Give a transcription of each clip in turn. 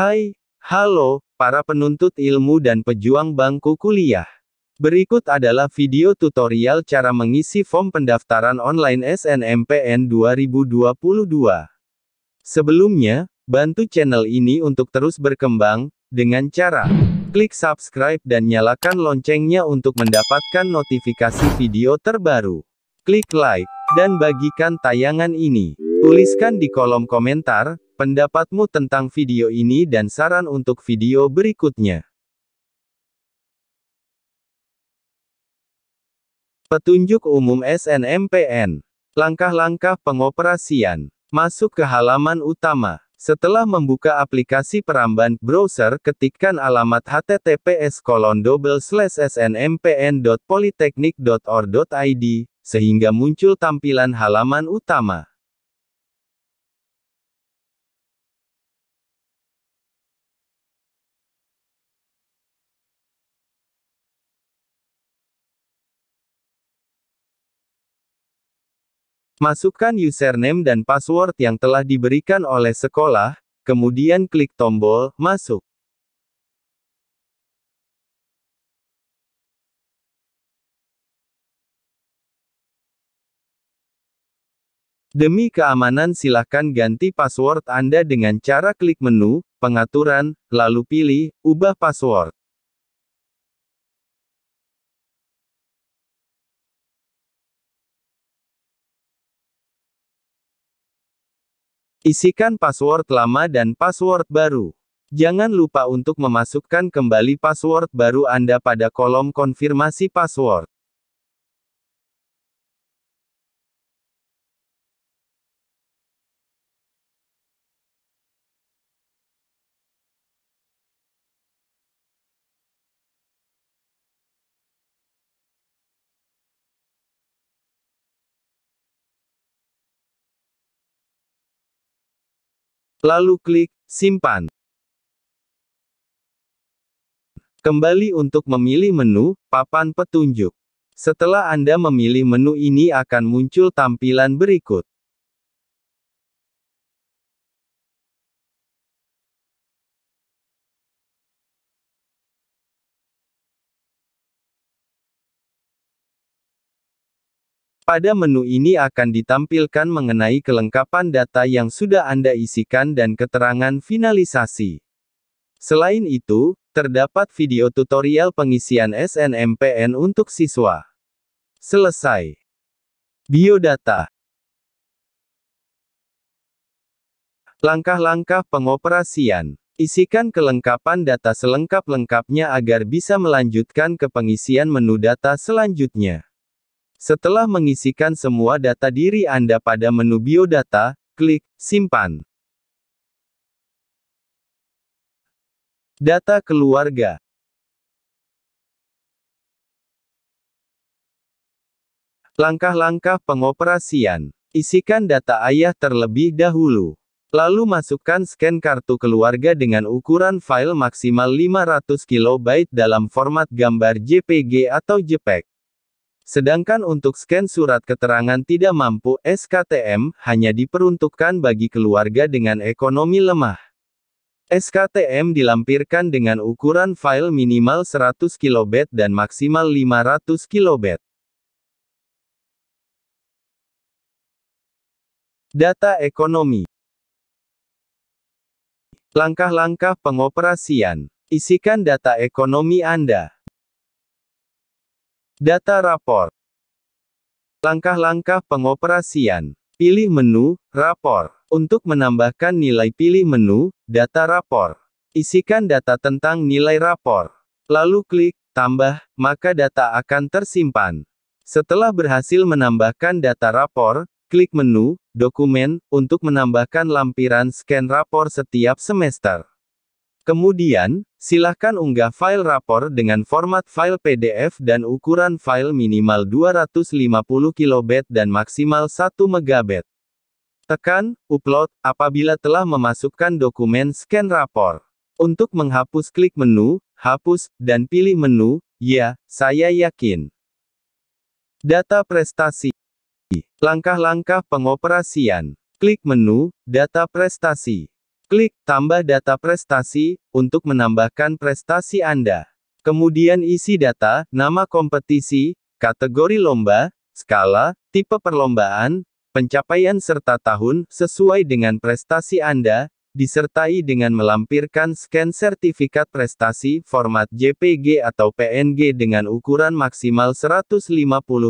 Hai, halo, para penuntut ilmu dan pejuang bangku kuliah. Berikut adalah video tutorial cara mengisi form pendaftaran online SNMPN 2022. Sebelumnya, bantu channel ini untuk terus berkembang, dengan cara klik subscribe dan nyalakan loncengnya untuk mendapatkan notifikasi video terbaru. Klik like, dan bagikan tayangan ini. Tuliskan di kolom komentar, pendapatmu tentang video ini dan saran untuk video berikutnya. Petunjuk Umum SNMPN Langkah-langkah pengoperasian Masuk ke halaman utama. Setelah membuka aplikasi Peramban browser, ketikkan alamat https snmpn.politeknik.or.id, sehingga muncul tampilan halaman utama. Masukkan username dan password yang telah diberikan oleh sekolah, kemudian klik tombol "Masuk". Demi keamanan silakan ganti password Anda dengan cara klik menu, pengaturan, lalu pilih, ubah password. Isikan password lama dan password baru. Jangan lupa untuk memasukkan kembali password baru Anda pada kolom konfirmasi password. Lalu klik Simpan. Kembali untuk memilih menu, papan petunjuk. Setelah Anda memilih menu ini akan muncul tampilan berikut. Pada menu ini akan ditampilkan mengenai kelengkapan data yang sudah Anda isikan dan keterangan finalisasi. Selain itu, terdapat video tutorial pengisian SNMPN untuk siswa. Selesai. Biodata Langkah-langkah pengoperasian Isikan kelengkapan data selengkap-lengkapnya agar bisa melanjutkan ke pengisian menu data selanjutnya. Setelah mengisikan semua data diri Anda pada menu biodata, klik Simpan. Data keluarga. Langkah-langkah pengoperasian. Isikan data ayah terlebih dahulu. Lalu masukkan scan kartu keluarga dengan ukuran file maksimal 500 KB dalam format gambar JPG atau JPEG. Sedangkan untuk scan surat keterangan tidak mampu SKTM hanya diperuntukkan bagi keluarga dengan ekonomi lemah. SKTM dilampirkan dengan ukuran file minimal 100 KB dan maksimal 500 KB. Data ekonomi Langkah-langkah pengoperasian Isikan data ekonomi Anda. Data rapor. Langkah-langkah pengoperasian. Pilih menu, rapor. Untuk menambahkan nilai pilih menu, data rapor. Isikan data tentang nilai rapor. Lalu klik, tambah, maka data akan tersimpan. Setelah berhasil menambahkan data rapor, klik menu, dokumen, untuk menambahkan lampiran scan rapor setiap semester. Kemudian, silahkan unggah file rapor dengan format file PDF dan ukuran file minimal 250 KB dan maksimal 1 MB. Tekan Upload apabila telah memasukkan dokumen scan rapor. Untuk menghapus klik menu, hapus, dan pilih menu, ya, saya yakin. Data prestasi. Langkah-langkah pengoperasian. Klik menu, data prestasi. Klik tambah data prestasi untuk menambahkan prestasi Anda. Kemudian isi data, nama kompetisi, kategori lomba, skala, tipe perlombaan, pencapaian serta tahun sesuai dengan prestasi Anda, disertai dengan melampirkan scan sertifikat prestasi format JPG atau PNG dengan ukuran maksimal 150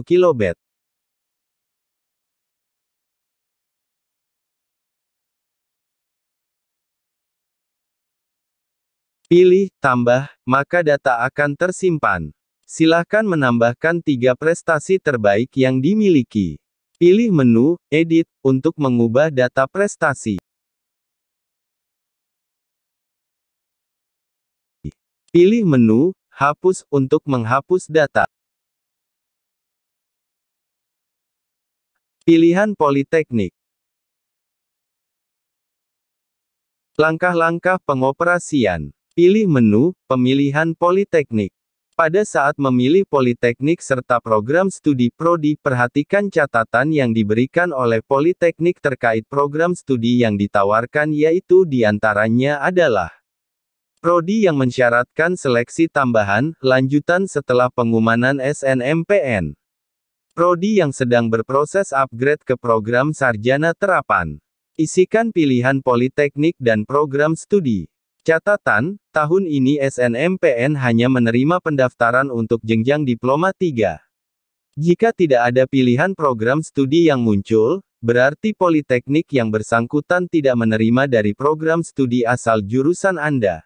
KB. Pilih, tambah, maka data akan tersimpan. Silahkan menambahkan tiga prestasi terbaik yang dimiliki. Pilih menu, edit, untuk mengubah data prestasi. Pilih menu, hapus, untuk menghapus data. Pilihan Politeknik. Langkah-langkah pengoperasian. Pilih menu, pemilihan Politeknik. Pada saat memilih Politeknik serta program studi prodi, perhatikan catatan yang diberikan oleh Politeknik terkait program studi yang ditawarkan yaitu di antaranya adalah Prodi yang mensyaratkan seleksi tambahan, lanjutan setelah pengumuman SNMPN. Prodi yang sedang berproses upgrade ke program sarjana terapan. Isikan pilihan Politeknik dan program studi. Catatan, tahun ini SNMPN hanya menerima pendaftaran untuk jenjang diploma 3. Jika tidak ada pilihan program studi yang muncul, berarti politeknik yang bersangkutan tidak menerima dari program studi asal jurusan Anda.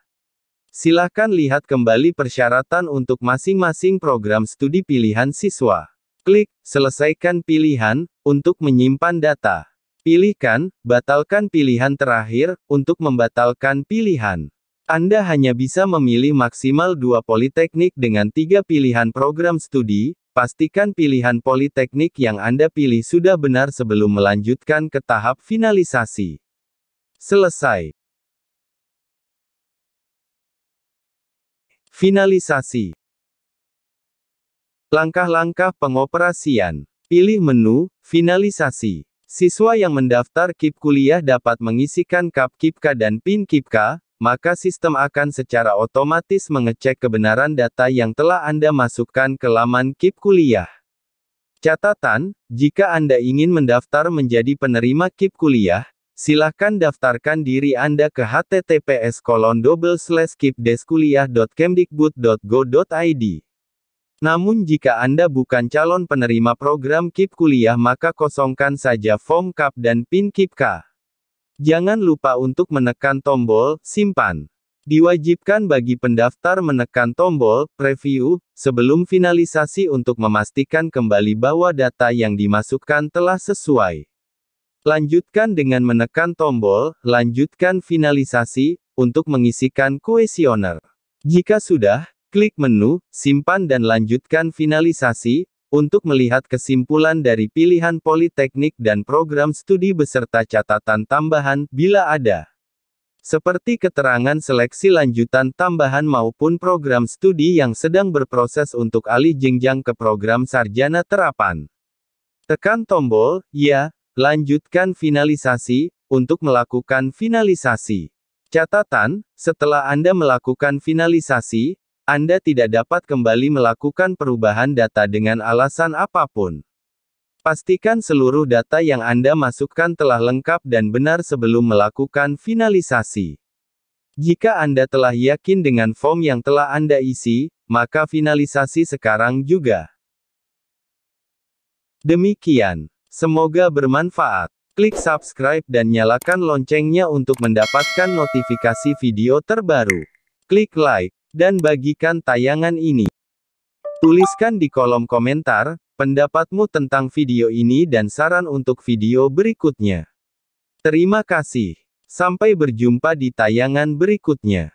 Silahkan lihat kembali persyaratan untuk masing-masing program studi pilihan siswa. Klik "Selesaikan pilihan" untuk menyimpan data. Pilihkan, batalkan pilihan terakhir, untuk membatalkan pilihan. Anda hanya bisa memilih maksimal dua politeknik dengan tiga pilihan program studi, pastikan pilihan politeknik yang Anda pilih sudah benar sebelum melanjutkan ke tahap finalisasi. Selesai. Finalisasi Langkah-langkah pengoperasian. Pilih menu, finalisasi. Siswa yang mendaftar KIP kuliah dapat mengisikan KAP KIPKA dan PIN KIPKA, maka sistem akan secara otomatis mengecek kebenaran data yang telah Anda masukkan ke laman KIP kuliah. Catatan, jika Anda ingin mendaftar menjadi penerima KIP kuliah, silakan daftarkan diri Anda ke https kipdeskuliah.kemdikbud.go.id. Namun jika Anda bukan calon penerima program KIP kuliah maka kosongkan saja form KAP dan PIN KIPKA. Jangan lupa untuk menekan tombol simpan. Diwajibkan bagi pendaftar menekan tombol preview sebelum finalisasi untuk memastikan kembali bahwa data yang dimasukkan telah sesuai. Lanjutkan dengan menekan tombol lanjutkan finalisasi untuk mengisikan kuesioner. Jika sudah, Klik menu, simpan dan lanjutkan finalisasi, untuk melihat kesimpulan dari pilihan politeknik dan program studi beserta catatan tambahan, bila ada. Seperti keterangan seleksi lanjutan tambahan maupun program studi yang sedang berproses untuk alih jenjang ke program sarjana terapan. Tekan tombol, ya, lanjutkan finalisasi, untuk melakukan finalisasi. Catatan, setelah Anda melakukan finalisasi, anda tidak dapat kembali melakukan perubahan data dengan alasan apa pun. Pastikan seluruh data yang Anda masukkan telah lengkap dan benar sebelum melakukan finalisasi. Jika Anda telah yakin dengan form yang telah Anda isi, maka finalisasi sekarang juga. Demikian. Semoga bermanfaat. Klik subscribe dan nyalakan loncengnya untuk mendapatkan notifikasi video terbaru. Klik like dan bagikan tayangan ini. Tuliskan di kolom komentar, pendapatmu tentang video ini dan saran untuk video berikutnya. Terima kasih. Sampai berjumpa di tayangan berikutnya.